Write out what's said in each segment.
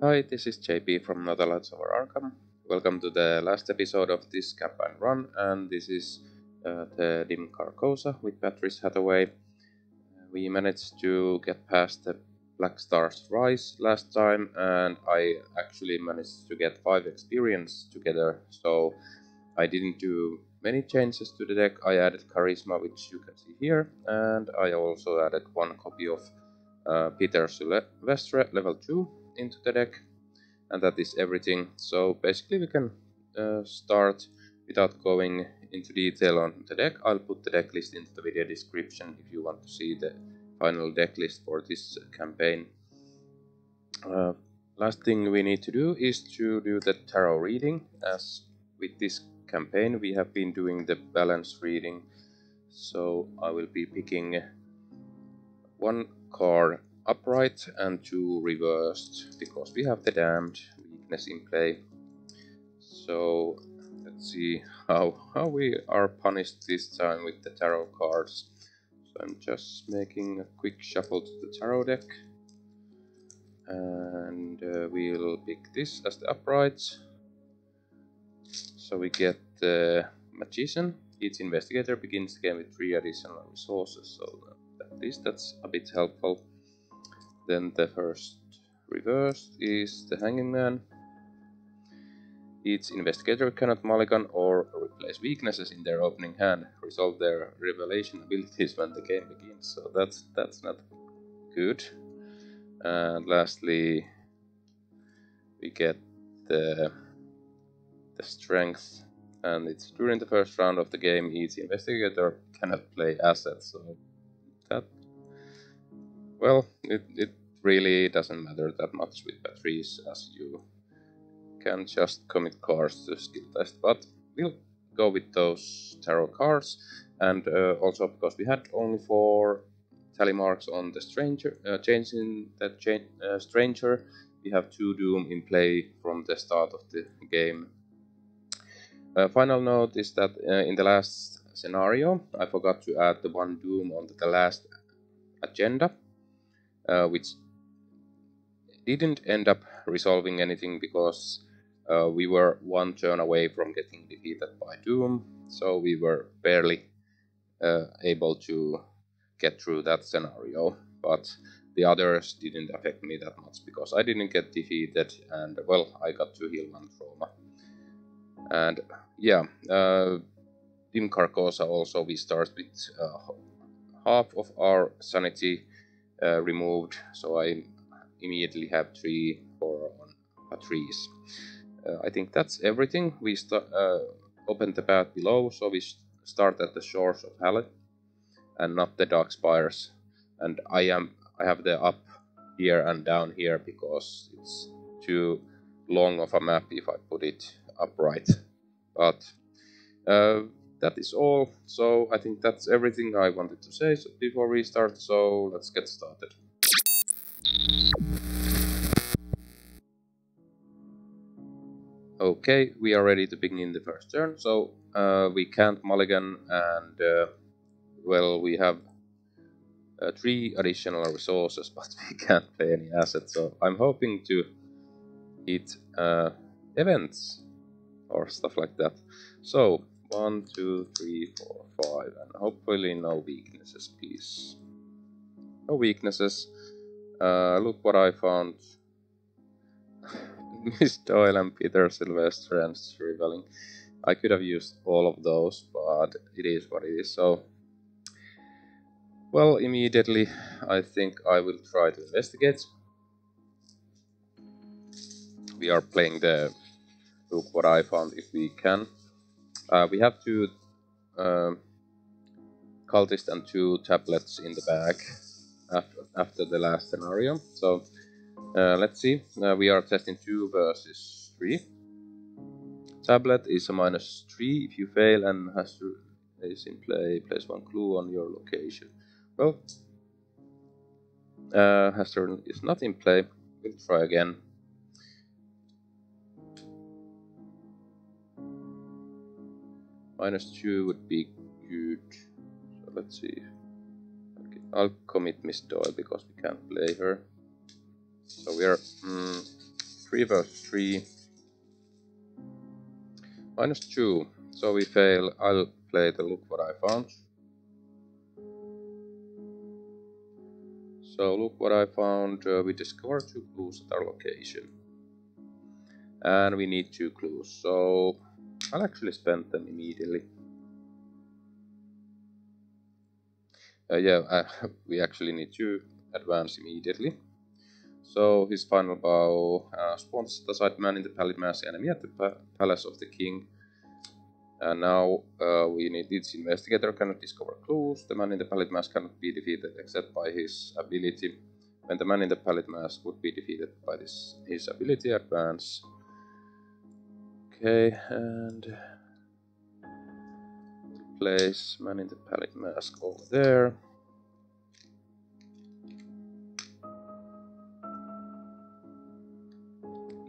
Hi, this is JP from Northern Lights over Arkham. Welcome to the last episode of this campaign run, and this is uh, the Dim Carcosa with Patrice Hathaway. Uh, we managed to get past the Black Star's Rise last time, and I actually managed to get 5 experience together, so I didn't do many changes to the deck. I added Charisma, which you can see here, and I also added one copy of uh, Peter Sylvestre level 2 into the deck and that is everything. So basically we can uh, start without going into detail on the deck. I'll put the deck list into the video description if you want to see the final deck list for this campaign. Uh, last thing we need to do is to do the tarot reading. As with this campaign we have been doing the balance reading. So I will be picking one card upright and two reversed because we have the damned weakness in play. So let's see how, how we are punished this time with the tarot cards. So I'm just making a quick shuffle to the tarot deck. And uh, we'll pick this as the upright. So we get the magician. Each investigator begins the game with three additional resources. So at least that's a bit helpful. Then the first reverse is the Hanging Man. Each investigator cannot mulligan or replace weaknesses in their opening hand, resolve their revelation abilities when the game begins, so that's that's not good. And lastly, we get the the strength, and it's during the first round of the game each investigator cannot play assets, so that well, it, it really doesn't matter that much with batteries as you can just commit cards to skill test, but we'll go with those tarot cards. And uh, also because we had only four tally marks on the stranger, uh, changing that cha uh, stranger, we have two doom in play from the start of the game. Uh, final note is that uh, in the last scenario, I forgot to add the one doom on the last agenda uh, which didn't end up resolving anything because uh, we were one turn away from getting defeated by Doom, so we were barely uh, able to get through that scenario. But the others didn't affect me that much because I didn't get defeated, and well, I got to heal one trauma. And yeah, uh, Dim Carcosa also we start with uh, half of our sanity uh, removed, so I immediately have three or on Patrice. Uh, I think that's everything. We uh, open the path below, so we start at the shores of Hali and not the dark spires. And I am I have the up here and down here because it's too long of a map if I put it upright. But uh, that is all. So I think that's everything I wanted to say so before we start. So let's get started. Okay, we are ready to begin the first turn. So uh, we can't mulligan and uh, well we have uh, three additional resources but we can't play any assets so I'm hoping to hit uh, events or stuff like that. So one, two, three, four, five, and hopefully no weaknesses, please. No weaknesses. Uh, look what I found. Miss Doyle and Peter Sylvestre and Shriveling. I could have used all of those, but it is what it is. So, well, immediately I think I will try to investigate. We are playing the look what I found if we can. Uh, we have two um, cultists and two tablets in the bag after, the last scenario. So uh, let's see. Uh, we are testing 2 versus 3. Tablet is a minus 3 if you fail and has to is in play. Place one clue on your location. Well, uh, is not in play. We'll try again. Minus 2 would be good. So let's see. I'll commit Miss Doyle because we can't play her. So we are... Mm, 3 versus 3. Minus 2. So we fail. I'll play the look what I found. So look what I found. Uh, we discovered two clues at our location. And we need two clues. So I'll actually spend them immediately. Yeah, uh, we actually need to advance immediately. So his final bow uh, spawns the side man in the pallid mask enemy at the pa palace of the king. And now uh, we need its investigator cannot discover clues. The man in the pallid mask cannot be defeated except by his ability. When the man in the pallid mask would be defeated by this his ability advance. Okay, and place man in the pallid mask over there.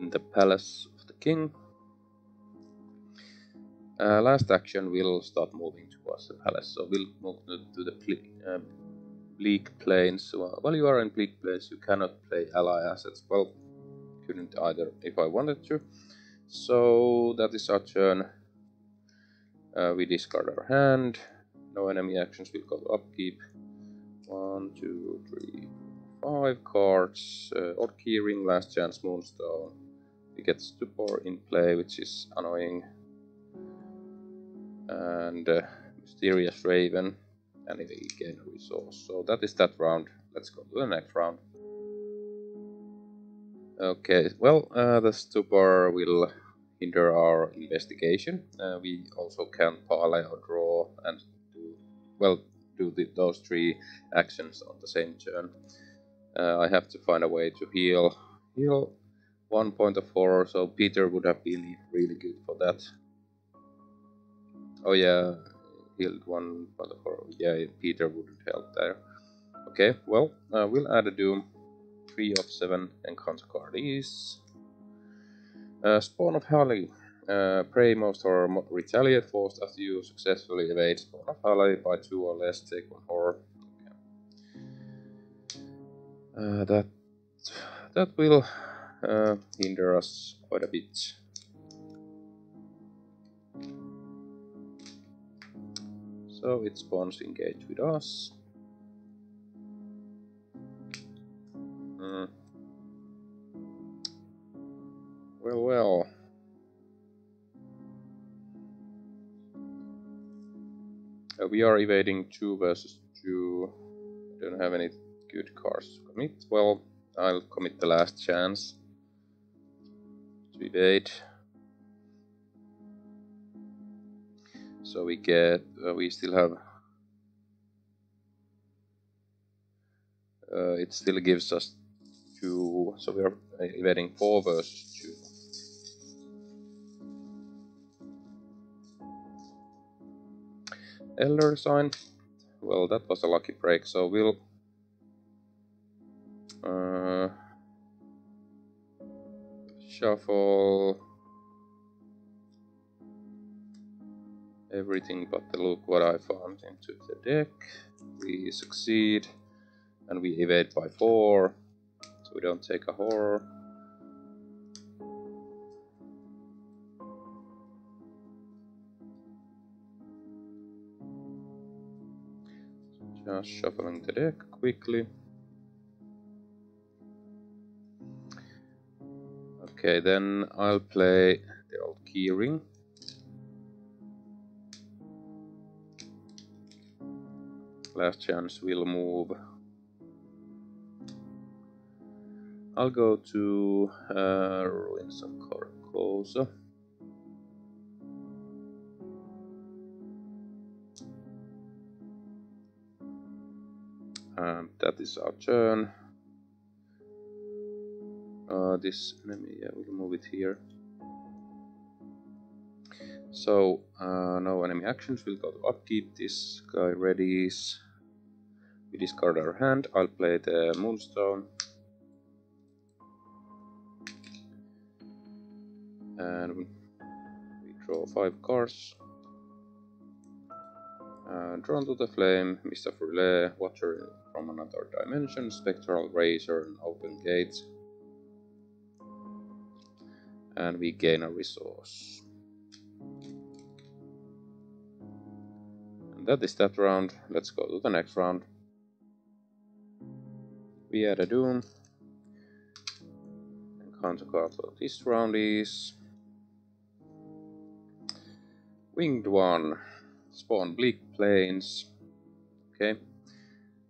In the palace of the king. Uh, last action we'll start moving towards the palace, so we'll move to the ple uh, bleak plains. So, while you are in bleak plains, you cannot play ally assets. Well, couldn't either if I wanted to. So that is our turn. Uh, we discard our hand. No enemy actions will go to upkeep. One, two, three, five cards. Uh, old keyring, last chance moonstone. We get stupor in play, which is annoying. And uh, mysterious raven, and we gain a resource. So that is that round. Let's go to the next round. Okay, well, uh, the stupor will hinder our investigation. Uh, we also can parlay or draw and do, well, do the, those three actions on the same turn. Uh, I have to find a way to heal, heal one point of horror, so Peter would have been really good for that. Oh yeah, healed one point of horror. Yeah, Peter wouldn't help there. Okay, well, uh, we'll add a Doom 3 of 7 encounter card is. Uh, Spawn of Hali. Uh, prey most horror retaliate forced after you successfully evade Spawn of Hali by 2 or less, take 1 horror. Okay. Uh, that, that will uh, hinder us quite a bit. So it spawns engage with us. Well, well. Uh, we are evading 2 versus 2. I Don't have any good cards to commit. Well, I'll commit the last chance to evade. So we get, uh, we still have, uh, it still gives us 2, so we are evading 4 versus Elder sign. Well, that was a lucky break, so we'll... Uh, shuffle... Everything but the look what I found into the deck. We succeed, and we evade by 4, so we don't take a horror. Just shuffling the deck quickly. Okay, then I'll play the old keyring. Last chance will move. I'll go to uh, Ruins of Carcosa. And that is our turn. Uh, this, me, yeah, we'll move it here. So, uh, no enemy actions, we'll go to upkeep, this guy readies. We discard our hand, I'll play the Moonstone. And we draw 5 cards. Uh, drawn to the flame, Mist of R'lyeh, Water from another dimension, Spectral Razor, and Open Gates. and we gain a resource. And that is that round. Let's go to the next round. We add a Doom. And counter card this round is Winged One. Spawn Bleak Plains. Okay.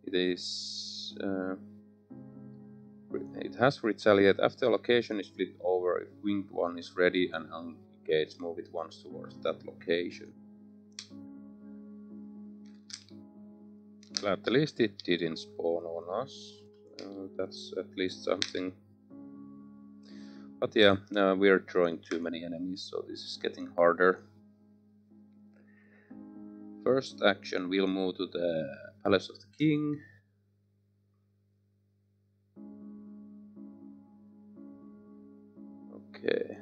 It is uh, it has retaliate after location is flipped over if winged one is ready and engaged move it once towards that location. At least it didn't spawn on us. Uh, that's at least something. But yeah, uh, we are drawing too many enemies, so this is getting harder first action we'll move to the Palace of the King. Okay.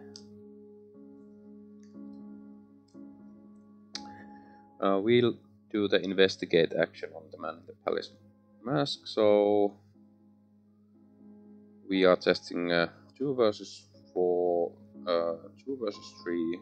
Uh, we'll do the investigate action on the man in the pallid mask, so we are testing uh, 2 versus 4, uh, 2 versus 3,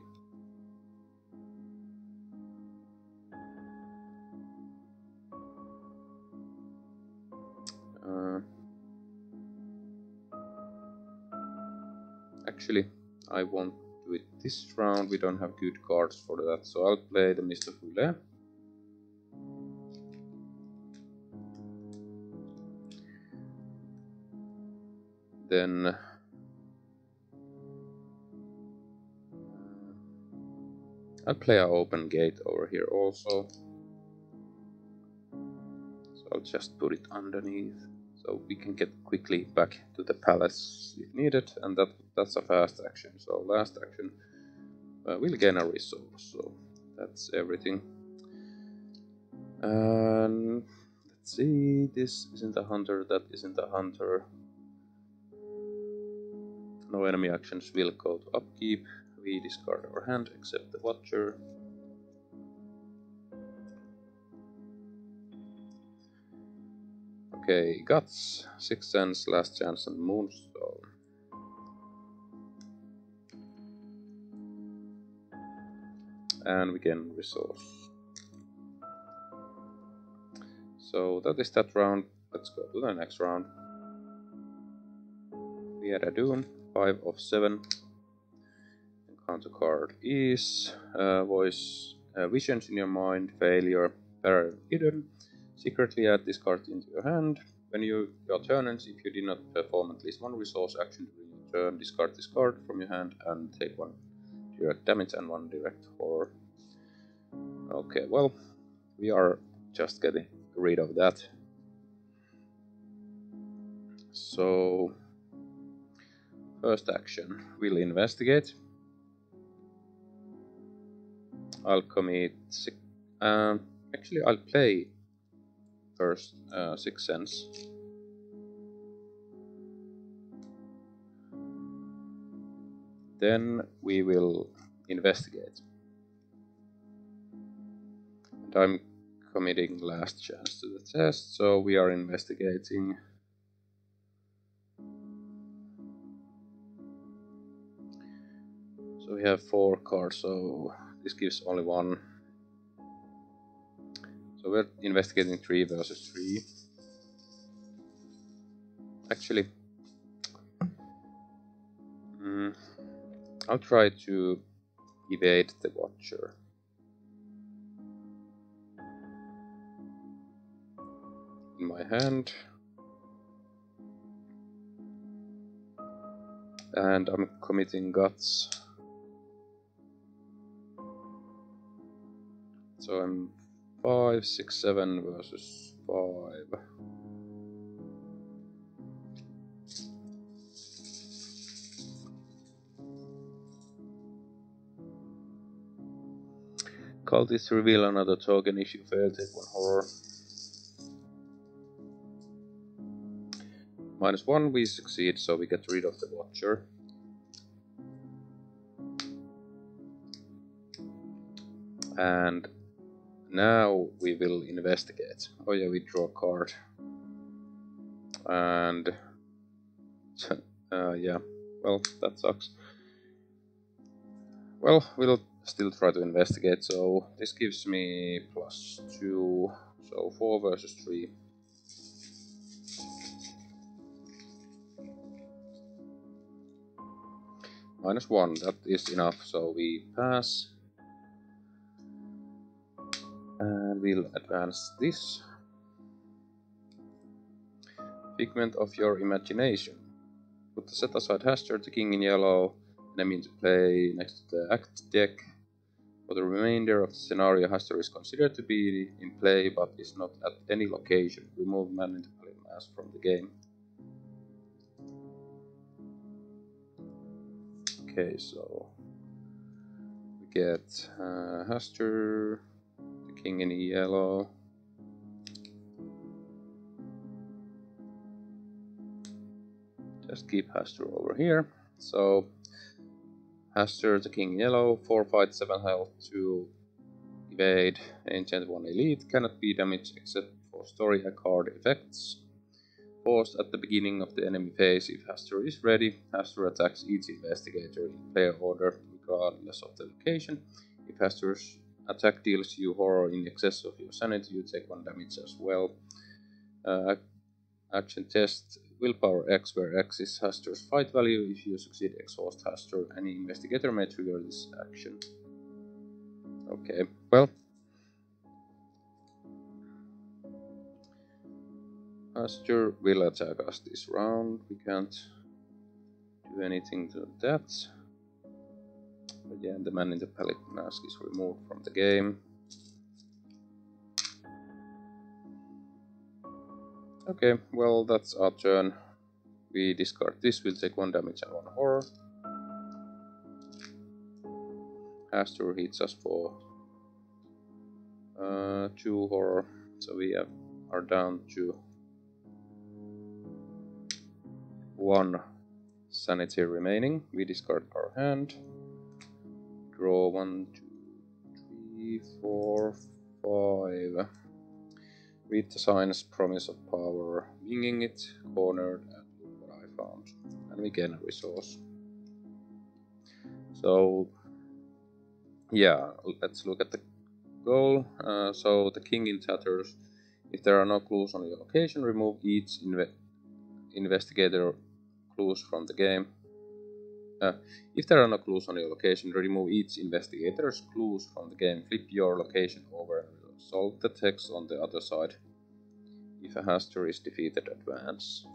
actually, I won't do it this round. We don't have good cards for that, so I'll play the Mr. Fule. then uh, I'll play an open gate over here also. So I'll just put it underneath so we can get quickly back to the palace if needed and that that's a fast action. So last action uh, we'll gain a resource. So that's everything. And let's see, this isn't a hunter, that isn't a hunter. No enemy actions will go to upkeep. We discard our hand except the Watcher. Okay, Guts, Sixth Sense, Last Chance and Moonstone. And we gain resource. So that is that round. Let's go to the next round. We had a Doom. 5 of 7. Encounter card is uh, voice uh, visions in your mind, failure, parallel hidden. Secretly add this card into your hand. When you your turn ends, if you did not perform at least one resource action during your turn, discard this card from your hand and take one direct damage and one direct horror. Okay, well, we are just getting rid of that. So First action, we'll investigate. I'll commit um, actually I'll play first uh, Sixth Sense. Then we will investigate. And I'm committing last chance to the test, so we are investigating So we have four cards, so this gives only one. So we're investigating three versus three. Actually, mm, I'll try to evade the Watcher. In my hand. And I'm committing Guts. So I'm five, six, seven versus five. Cultists reveal another token if you fail, take one horror. Minus one, we succeed, so we get rid of the Watcher. And now we will investigate. Oh yeah, we draw a card. And uh, yeah, well, that sucks. well, we'll still try to investigate. So this gives me plus two, so four versus three. Minus one, that is enough, so we pass. And we'll advance this. Figment of your imagination. Put the set aside Hastur, the king in yellow, enemy into play next to the act deck. For the remainder of the scenario, Hastur is considered to be in play but is not at any location. Remove man into play mass from the game. Okay, so we get uh, Hastur, king in yellow. Just keep Hastur over here. So Hastur, the king yellow, 4 fight, 7 health, 2 evade, enchant 1 elite, cannot be damaged except for story card effects. Paused at the beginning of the enemy phase. If Hastur is ready, Hastur attacks each investigator in player order, regardless of the location. If Hastur's attack deals you horror in excess of your sanity, you take one damage as well. Uh, action test willpower X, where X is Hastur's fight value. If you succeed, exhaust Hastur. Any investigator may trigger this action. Okay, well, Hastur will attack us this round. We can't do anything to that. Again, the man in the pallid mask is removed from the game. Okay, well, that's our turn. We discard this, we'll take one damage and one horror. Hastur hits us for uh, two horror, so we have, are down to one sanity remaining. We discard our hand. Draw one, two, three, four, five. Read the signs, promise of power, winging it, cornered, and what I found. And we gain a resource. So, yeah, let's look at the goal. Uh, so, the king in tatters. If there are no clues on your location, remove each inve investigator clues from the game. Uh, if there are no clues on your location, remove each investigator's clues from the game. Flip your location over and solve the text on the other side. If a Hastur is defeated, advance.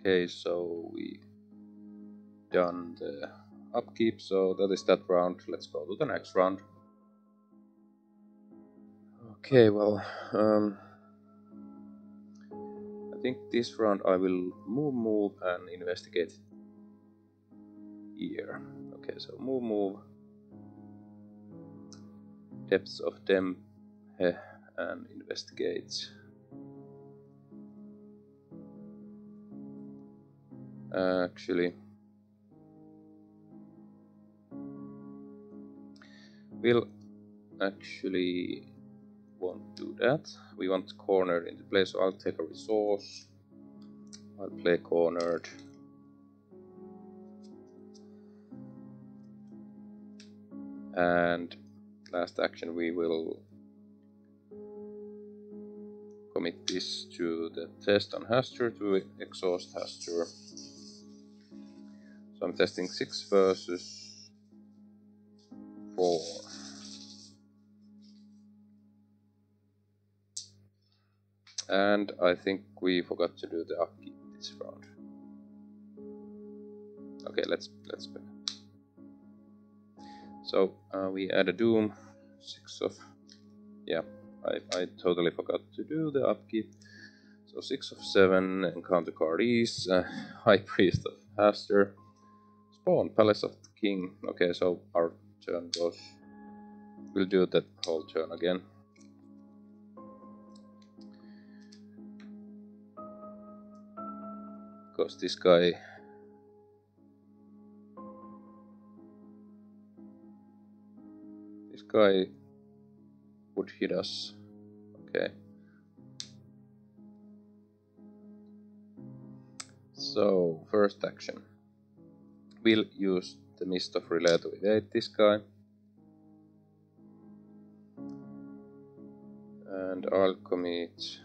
Okay, so we done the upkeep, so that is that round. Let's go to the next round. Okay, well, um, think this round I will move, move, and investigate here. Okay, so move, move, depths of them eh, and investigate. Actually, we'll actually won't do that. We want corner into play, so I'll take a resource. I'll play cornered. And last action we will commit this to the test on Hastur to exhaust Hastur. So I'm testing 6 versus 4. And I think we forgot to do the upkeep this round. Okay, let's let's back. So uh, we add a doom, six of yeah. I I totally forgot to do the upkeep. So six of seven encounter card is uh, High Priest of Hastur, spawn Palace of the King. Okay, so our turn goes. We'll do that whole turn again. Because this guy this guy would hit us okay So, first action. We'll use the Mist of R'lyeh to evade this guy. And I'll commit.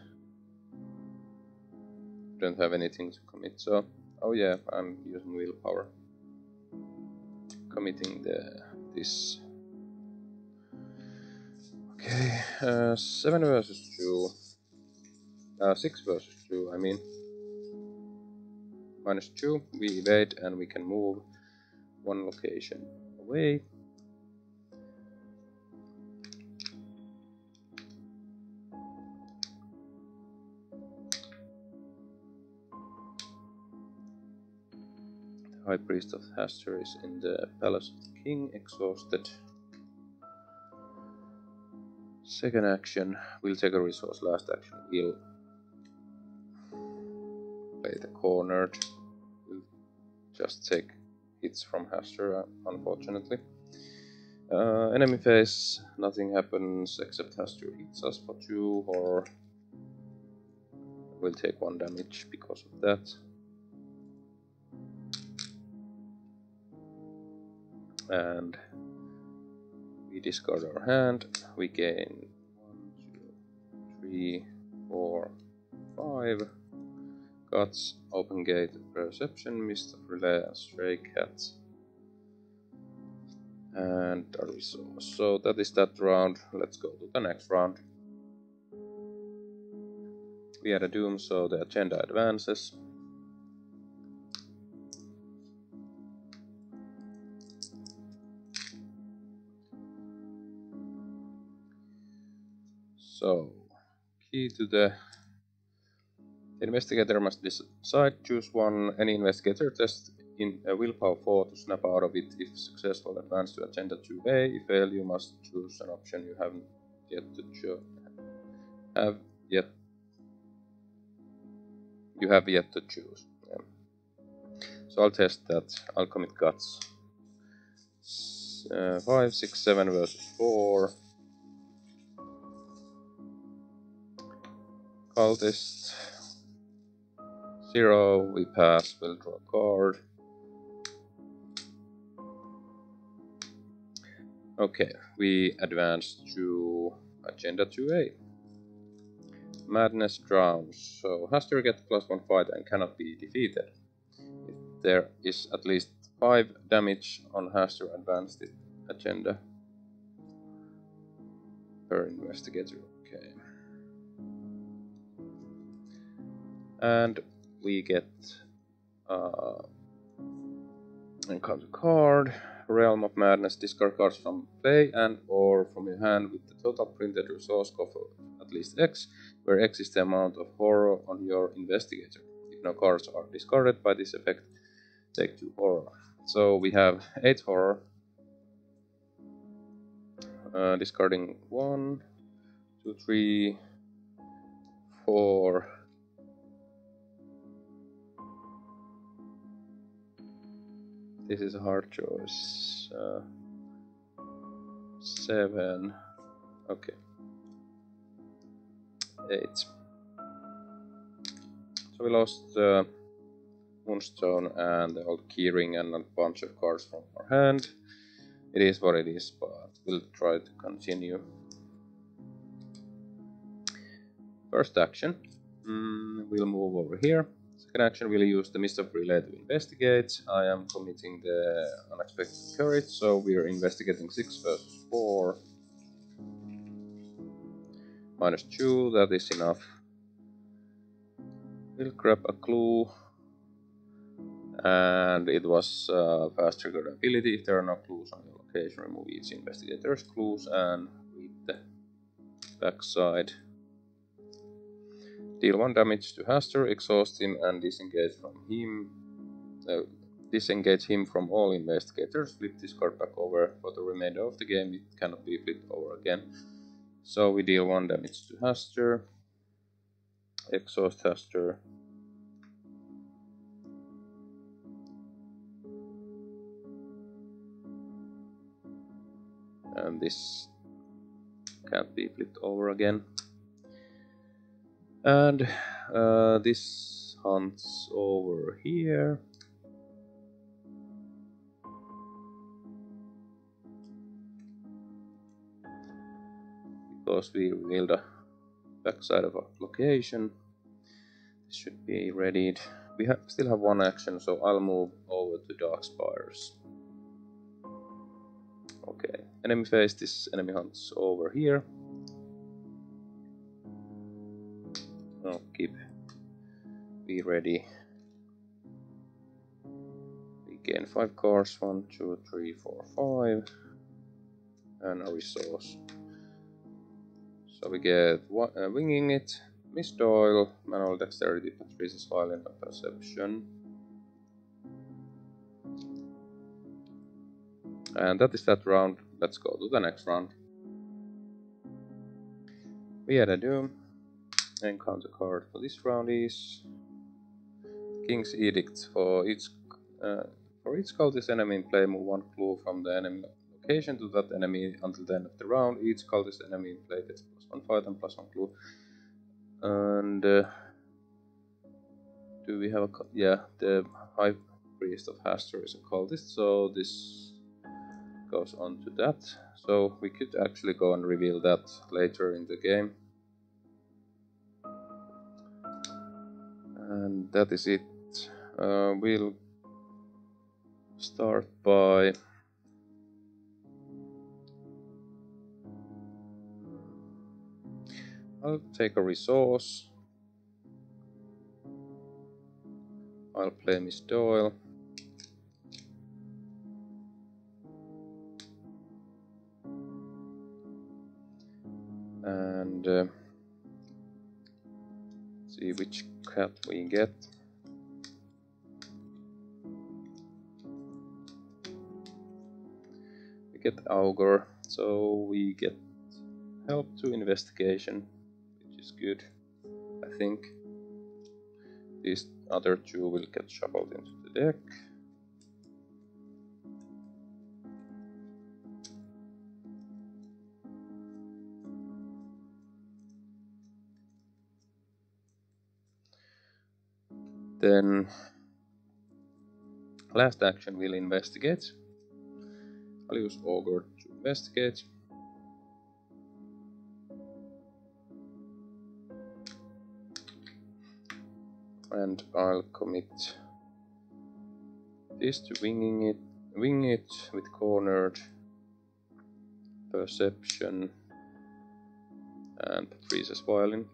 Don't have anything to commit, so. Oh yeah, I'm using willpower. Committing the this. Okay, uh, 7 versus 2. Uh, 6 versus 2, I mean. Minus 2, we evade and we can move one location away. High Priest of Hastur is in the Palace of the King, exhausted. Second action, we'll take a resource. Last action, we'll play the cornered. We'll just take hits from Hastur, unfortunately. Uh, enemy phase, nothing happens except Hastur hits us for 2 or we'll take 1 damage because of that. And we discard our hand, we gain 1, 2, 3, 4, 5 guts, open gate, perception, mist of R'lyeh, stray cats, and a. So that is that round. Let's go to the next round. We had a doom, so the agenda advances. So, key to the investigator must decide, choose one, any investigator test in a willpower 4 to snap out of it if successful advance to agenda 2A. If fail, you must choose an option you haven't yet to choose. Have yet you have yet to choose. Yeah. So I'll test that. I'll commit guts. Uh, 5, 6, 7 versus 4. Cultist. Zero, we pass, we'll draw a card. Okay, we advance to agenda 2A. Madness drowns, so Hastur gets plus one fight and cannot be defeated. If there is at least 5 damage on Hastur advanced agenda per investigator. Okay. And we get uh, encounter card, Realm of Madness, discard cards from play and or from your hand with the total printed resource of at least X, where X is the amount of horror on your investigator. If no cards are discarded by this effect, take 2 horror. So we have 8 horror, uh, discarding 1, 2, 3, 4, This is a hard choice. Uh, seven. Okay. Eight. So we lost uh, Moonstone and the old keyring and a bunch of cards from our hand. It is what it is, but we'll try to continue. First action. Mm, we'll move over here. Second action will use the Mist of R'lyeh to investigate. I am committing the unexpected courage, so we are investigating 6 versus 4. Minus 2, that is enough. We'll grab a clue. And it was uh, fast triggered ability. If there are no clues on your location, remove each investigator's clues and read the backside. Deal 1 damage to Hastur, exhaust him and disengage from him. Uh, disengage him from all investigators. Flip this card back over for the remainder of the game. It cannot be flipped over again. So we deal 1 damage to Hastur. Exhaust Hastur. And this can't be flipped over again. And uh, this hunts over here. Because we revealed the backside of our location. This should be readied. We ha still have one action, so I'll move over to Darkspires. Okay, enemy face, this enemy hunts over here. I'll keep be ready. We gain 5 cards one, two, three, four, five, and a resource. So we get one, uh, Winging It, Miss Doyle, Manual Dexterity, Patrice's Violin Perception. And that is that round. Let's go to the next round. We had a Doom. Encounter card for this round is King's Edict. For each uh, for each cultist enemy in play, move one clue from the enemy location to that enemy until the end of the round. Each cultist enemy in play gets plus one fight and plus one clue. And uh, do we have a yeah? The High Priest of Hastur is a cultist, so this goes on to that. So we could actually go and reveal that later in the game. And that is it uh, we'll start by I'll take a resource I'll play Miss Doyle. and uh, see which cat we get we get Augur, so we get help to investigation, which is good, I think. These other two will get shuffled into the deck. Then last action will investigate. I'll use Augur to investigate. And I'll commit this to winging it, wing it with cornered perception and Patrice's violin.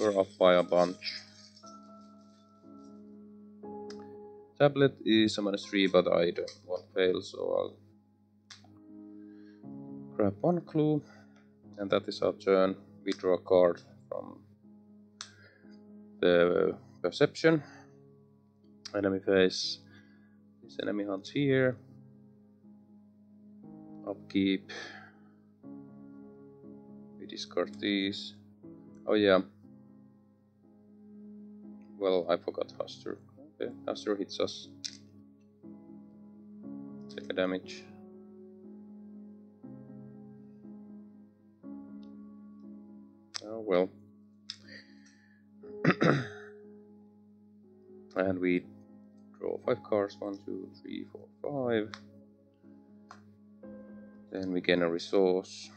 We're up by a bunch. Tablet is a minus 3, but I don't want fail, so I'll grab one clue, and that is our turn. We draw a card from the perception. Enemy face. This enemy hunts here. Upkeep. We discard these. Oh yeah. Well, I forgot Hastur. Okay, hits us. Take a damage. Oh well. and we draw five cards one, two, three, four, five. Then we gain a resource.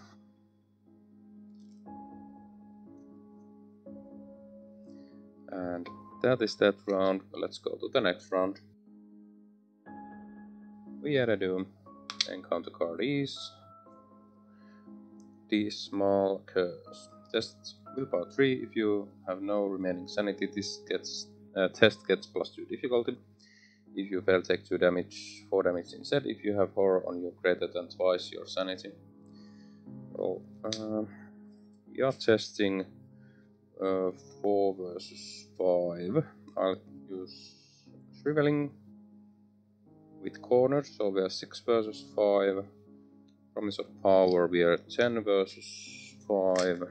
And that is that round. Let's go to the next round. We add a doom. Encounter card is the small curse. Test willpower 3. If you have no remaining sanity, this gets uh, test gets plus 2 difficulty. If you fail, take 2 damage, 4 damage instead. If you have horror on you greater than twice your sanity. Well, uh, we are testing uh, 4 versus 5. I'll use Shriveling with corners, so we are 6 versus 5. Promise of Power, we are 10 versus 5.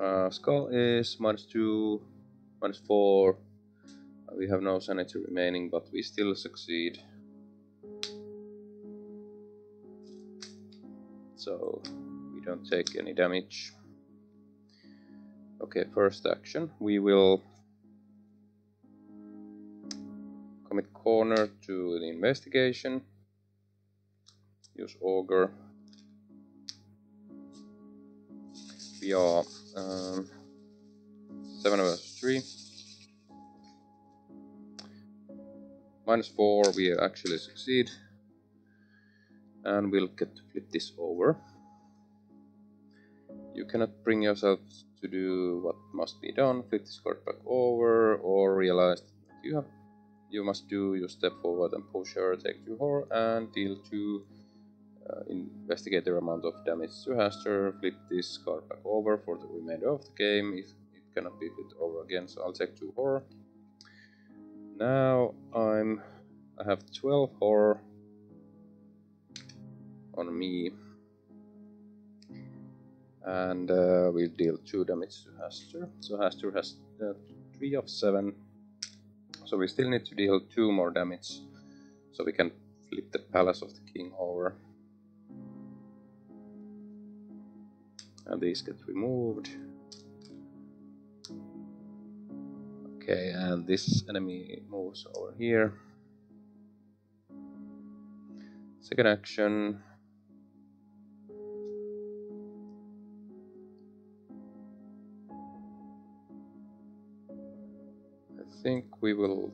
Uh, skull is minus 2, minus 4. Uh, we have no sanity remaining, but we still succeed. So we don't take any damage. Okay, first action. We will commit corner to the investigation. Use auger. We are um, 7 versus 3. Minus 4, we actually succeed. And we'll get to flip this over. You cannot bring yourself to do what must be done, flip this card back over, or realize that you have you must do your step forward and push her, take two horror, and deal two uh, investigator amount of damage to Hastur. Flip this card back over for the remainder of the game if it cannot be flipped over again. So I'll take two horror. Now I'm I have 12 horror on me and uh, we'll deal 2 damage to Hastur. So Hastur has uh, 3 of 7, so we still need to deal 2 more damage, so we can flip the Palace of the King over. And these get removed. Okay, and this enemy moves over here. Second action, think we will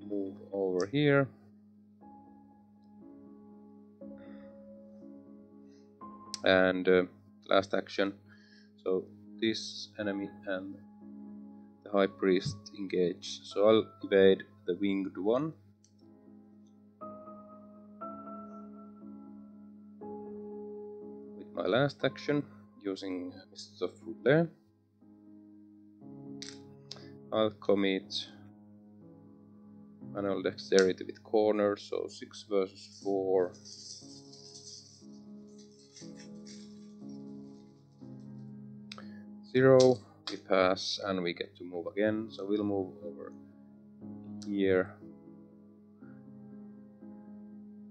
move over here. And uh, last action. So this enemy and the High Priest engage. So I'll evade the winged one. With my last action, using Mists of Foudlare. I'll commit manual dexterity with corner, so 6 versus 4. Zero, we pass and we get to move again, so we'll move over here.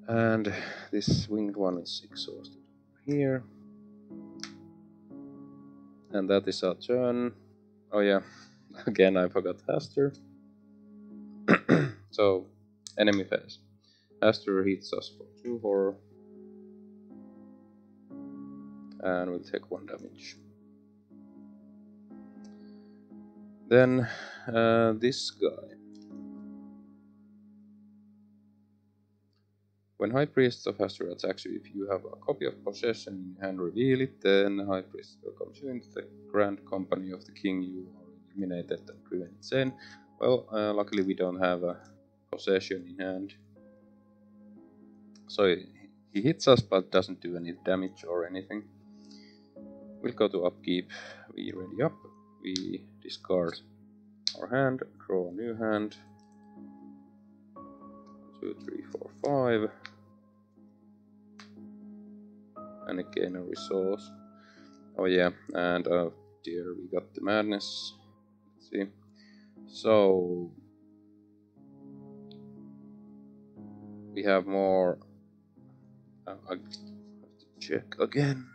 And this winged one is exhausted here. And that is our turn. Oh yeah, Again, I forgot Hastur. so, enemy phase. Hastur hits us for 2 horror. And we'll take 1 damage. Then, uh, this guy. When High Priest of Hastur attacks you, if you have a copy of Possession in hand, reveal it, then High Priest welcomes you into the Grand Company of the King you eliminated and prevent insane. Well, uh, luckily we don't have a possession in hand. So he hits us but doesn't do any damage or anything. We'll go to upkeep, we ready up, we discard our hand, draw a new hand. Two, three, four, five. And again a resource. Oh yeah, and oh dear, we got the madness see. So we have more. Uh, I have to check again.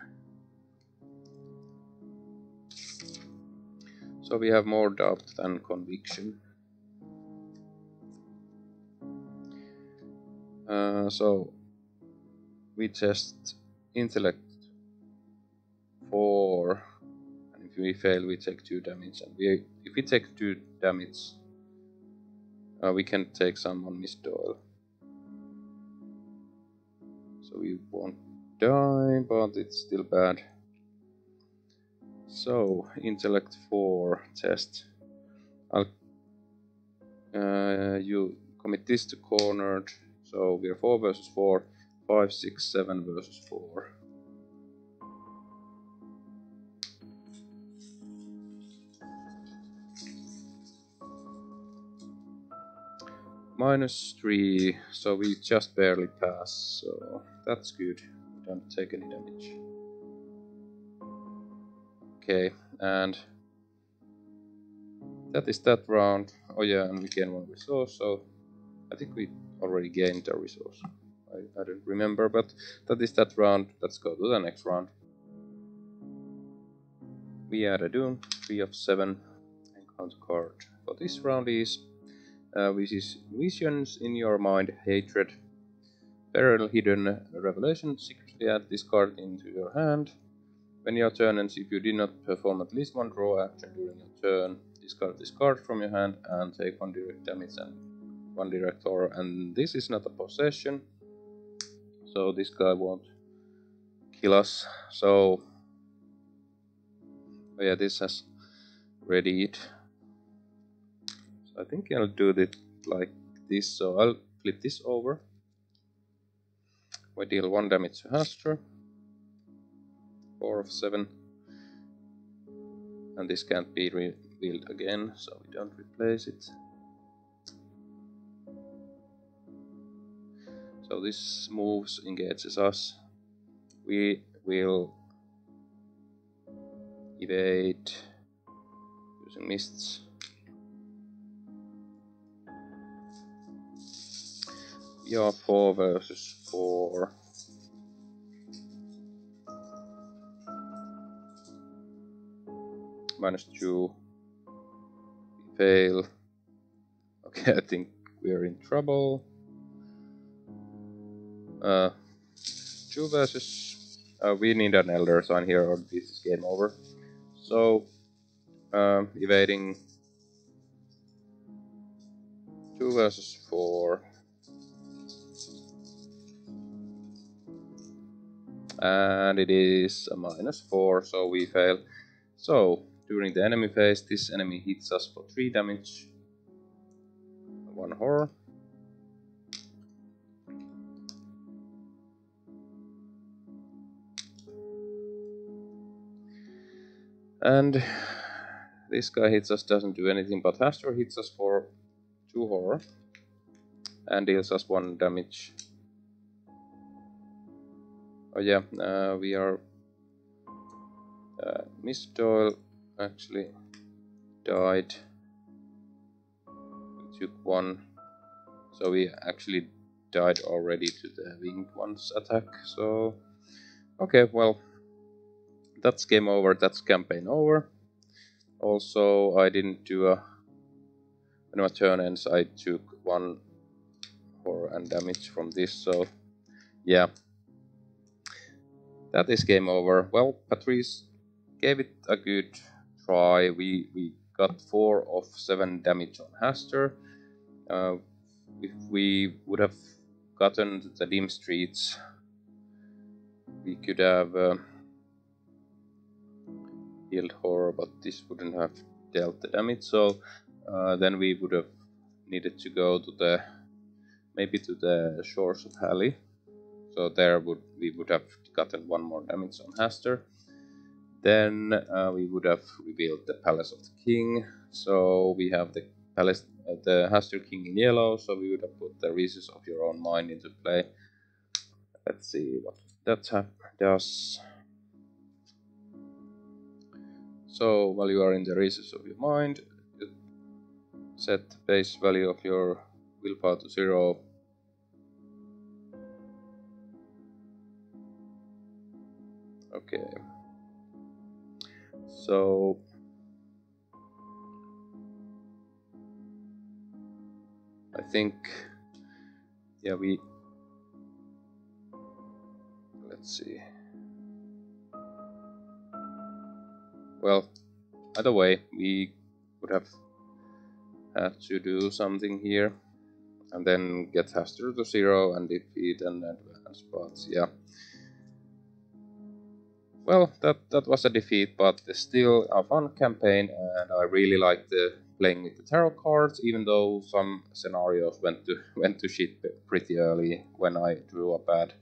So we have more doubt than conviction. Uh, so we test intellect we fail, we take 2 damage, and we, if we take 2 damage, uh, we can take some on Miss Doyle. So we won't die, but it's still bad. So, intellect 4 test. I'll, uh, you commit this to cornered, so we're 4 versus 4, 5, 6, 7 versus 4. Minus 3, so we just barely pass, so that's good. Don't take any damage. Okay, and that is that round. Oh yeah, and we gain one resource, so I think we already gained a resource. I, I don't remember, but that is that round. Let's go to the next round. We add a Doom, 3 of 7, encounter card. For this round is uh, is Visions in your mind, Hatred, Burial Hidden Revelation, secretly add this card into your hand. When your turn ends, if you did not perform at least one draw action during your turn, discard this card from your hand and take one direct damage and one direct horror. And this is not a possession, so this guy won't kill us. So, oh yeah, this has readied. I think I'll do it like this. So I'll flip this over. We deal one damage to Hastur. 4 of 7 and this can't be revealed again so we don't replace it so this moves engages us we will evade using mists are 4 versus 4 minus 2. We fail. Okay, I think we're in trouble. Uh, 2 versus... Uh, we need an Elder Sign here or this is game over. So, um, evading 2 versus 4. And it is a minus 4, so we fail. So, during the enemy phase, this enemy hits us for 3 damage. One horror. And this guy hits us, doesn't do anything, but Hastur hits us for 2 horror and deals us 1 damage. Oh yeah, uh, we are uh, Miss Doyle actually died. We took one, so we actually died already to the winged one's attack. So, okay, well, that's game over. That's campaign over. Also, I didn't do a when my turn ends. I took one horror and damage from this. So, yeah, that is game over. Well, Patrice gave it a good try. We, we got 4 of 7 damage on Hastur. Uh, if we would have gotten the dim streets, we could have uh, healed horror, but this wouldn't have dealt the damage. So uh, then we would have needed to go to the maybe to the shores of Hali. So there would we would have gotten one more damage on Hastur. Then uh, we would have revealed the Palace of the King. So we have the Palace, uh, the Hastur King in yellow. So we would have put the Recess of Your Own Mind into play. Let's see what that does. So while you are in the Recess of Your Mind, set the base value of your willpower to zero. Okay. So I think yeah we let's see well either way we would have had to do something here and then get Hastur to zero and defeat and advance but yeah well, that, that was a defeat, but still a fun campaign, and I really liked playing with the tarot cards, even though some scenarios went to went to shit pretty early when I drew a bad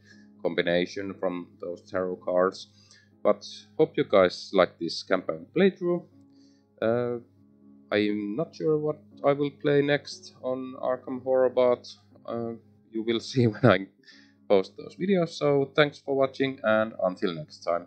combination from those tarot cards. But hope you guys like this campaign playthrough. Uh, I'm not sure what I will play next on Arkham Horror, but uh, you will see when I post those videos. So thanks for watching and until next time.